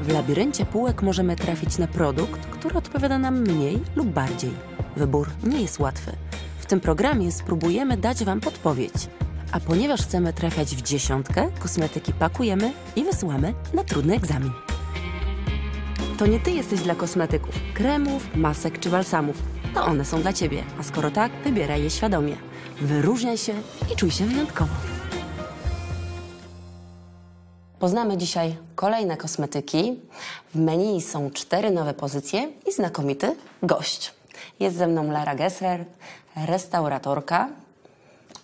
W labiryncie półek możemy trafić na produkt, który odpowiada nam mniej lub bardziej. Wybór nie jest łatwy. W tym programie spróbujemy dać Wam podpowiedź. A ponieważ chcemy trafiać w dziesiątkę, kosmetyki pakujemy i wysyłamy na trudny egzamin. To nie Ty jesteś dla kosmetyków, kremów, masek czy balsamów. To one są dla Ciebie, a skoro tak, wybieraj je świadomie. Wyróżniaj się i czuj się wyjątkowo. Poznamy dzisiaj kolejne kosmetyki. W menu są cztery nowe pozycje i znakomity gość. Jest ze mną Lara Gessler, restauratorka,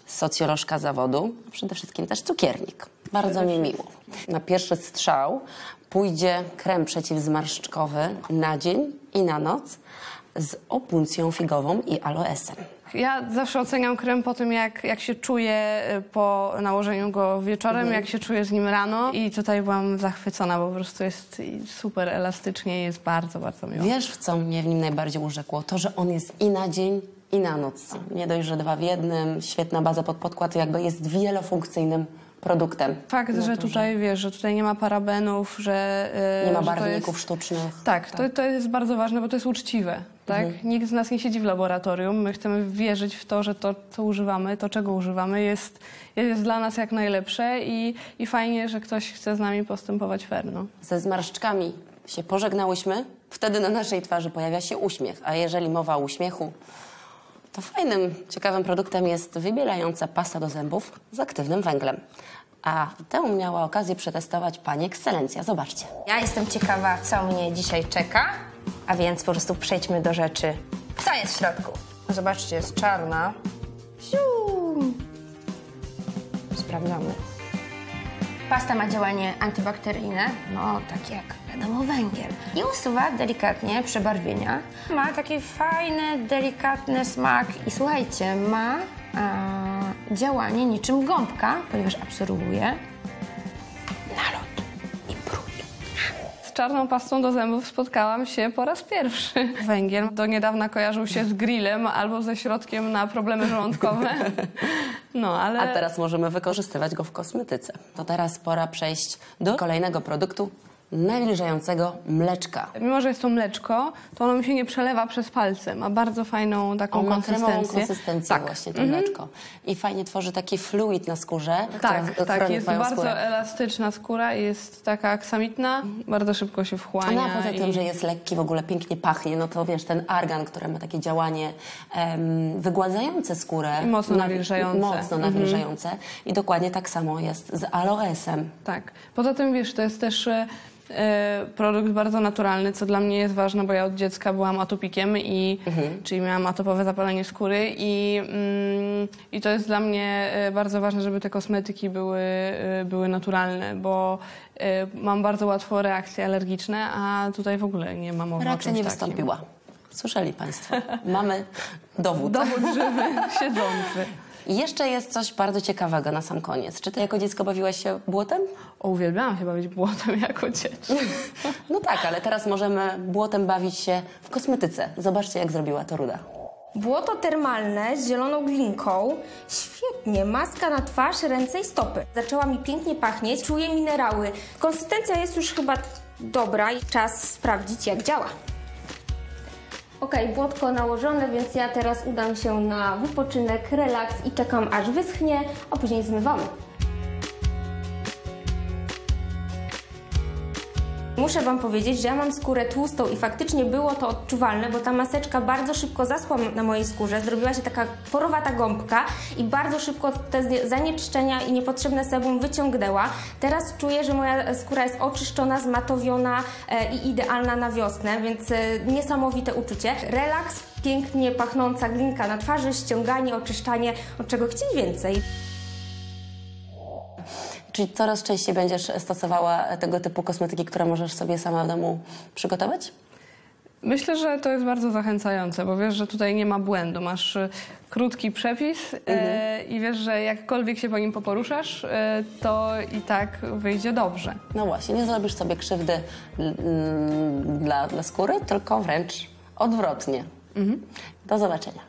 socjolożka zawodu, a przede wszystkim też cukiernik. Bardzo mi miło. Na pierwszy strzał pójdzie krem przeciwzmarszczkowy na dzień i na noc z opuncją figową i aloesem. Ja zawsze oceniam krem po tym, jak, jak się czuję y, po nałożeniu go wieczorem, jak się czuję z nim rano. I tutaj byłam zachwycona, bo po prostu jest super elastycznie i jest bardzo, bardzo miło. Wiesz, w co mnie w nim najbardziej urzekło? To, że on jest i na dzień, i na noc. Nie dość, że dwa w jednym, świetna baza pod podkład, jakby jest wielofunkcyjnym produktem. Fakt, że tutaj wiesz, że tutaj nie ma parabenów, że. y, Nie ma barwników jest... sztucznych. Tak, To, to jest bardzo ważne, bo to jest uczciwe. Tak? Mhm. Nikt z nas nie siedzi w laboratorium. My chcemy wierzyć w to, że to, co używamy, to, czego używamy, jest, jest dla nas jak najlepsze i, i fajnie, że ktoś chce z nami postępować fair. No. Ze zmarszczkami się pożegnałyśmy, wtedy na naszej twarzy pojawia się uśmiech. A jeżeli mowa o uśmiechu, to fajnym, ciekawym produktem jest wybielająca pasta do zębów z aktywnym węglem. A tę miała okazję przetestować pani ekscelencja. Zobaczcie. Ja jestem ciekawa, co mnie dzisiaj czeka, a więc po prostu przejdźmy do rzeczy. Co jest w środku? Zobaczcie, jest czarna. Sium. Sprawdzamy. Pasta ma działanie antybakteryjne, no tak jak wiadomo węgiel. I usuwa delikatnie przebarwienia. Ma taki fajny, delikatny smak i słuchajcie, ma e, działanie niczym gąbka, ponieważ absorbuje czarną pastą do zębów spotkałam się po raz pierwszy. Węgiel do niedawna kojarzył się z grillem albo ze środkiem na problemy żołądkowe. No, ale... A teraz możemy wykorzystywać go w kosmetyce. To teraz pora przejść do kolejnego produktu nawilżającego mleczka. Mimo, że jest to mleczko, to ono mi się nie przelewa przez palce. Ma bardzo fajną taką On ma konsystencję. konsystencję tak. właśnie to mleczko. I fajnie tworzy taki fluid na skórze, Tak, która tak, jest bardzo skórę. elastyczna skóra, jest taka aksamitna, bardzo szybko się wchłania. No a poza tym, i... że jest lekki, w ogóle pięknie pachnie, no to wiesz, ten argan, który ma takie działanie wygładzające skórę. I mocno nawi- nawilżające. Mocno nawilżające. I dokładnie tak samo jest z aloesem. Tak. Poza tym, wiesz, to jest też e, produkt bardzo naturalny, co dla mnie jest ważne, bo ja od dziecka byłam atopikiem, i, czyli miałam atopowe zapalenie skóry i, mm, i to jest dla mnie e, bardzo ważne, żeby te kosmetyki były, e, były naturalne, bo e, mam bardzo łatwo reakcje alergiczne, a tutaj w ogóle nie mam mowy o Reakcja nie takim. wystąpiła. Słyszeli Państwo. Mamy dowód. Dowód żywy, siedzący. I jeszcze jest coś bardzo ciekawego na sam koniec. Czy ty jako dziecko bawiłaś się błotem? O, uwielbiałam się bawić błotem jako dziecko. No tak, ale teraz możemy błotem bawić się w kosmetyce. Zobaczcie, jak zrobiła to Ruda. Błoto termalne z zieloną glinką. Świetnie, maska na twarz, ręce i stopy. Zaczęła mi pięknie pachnieć, czuję minerały. Konsystencja jest już chyba dobra i czas sprawdzić jak działa. Ok, błotko nałożone, więc ja teraz udam się na wypoczynek, relaks i czekam aż wyschnie, a później zmywamy. Muszę Wam powiedzieć, że ja mam skórę tłustą i faktycznie było to odczuwalne, bo ta maseczka bardzo szybko zaschła na mojej skórze, zrobiła się taka porowata gąbka i bardzo szybko te zanieczyszczenia i niepotrzebne sebum wyciągnęła. Teraz czuję, że moja skóra jest oczyszczona, zmatowiona e, i idealna na wiosnę, więc e, niesamowite uczucie. Relaks, pięknie pachnąca glinka na twarzy, ściąganie, oczyszczanie, od czego chcieć więcej. Czyli coraz częściej będziesz stosowała tego typu kosmetyki, które możesz sobie sama w domu przygotować? Myślę, że to jest bardzo zachęcające, bo wiesz, że tutaj nie ma błędu. Masz y, krótki przepis e, i wiesz, że jakkolwiek się po nim poporuszasz, e, to i tak wyjdzie dobrze. No właśnie, nie zrobisz sobie krzywdy dla, dla skóry, tylko wręcz odwrotnie. Do zobaczenia.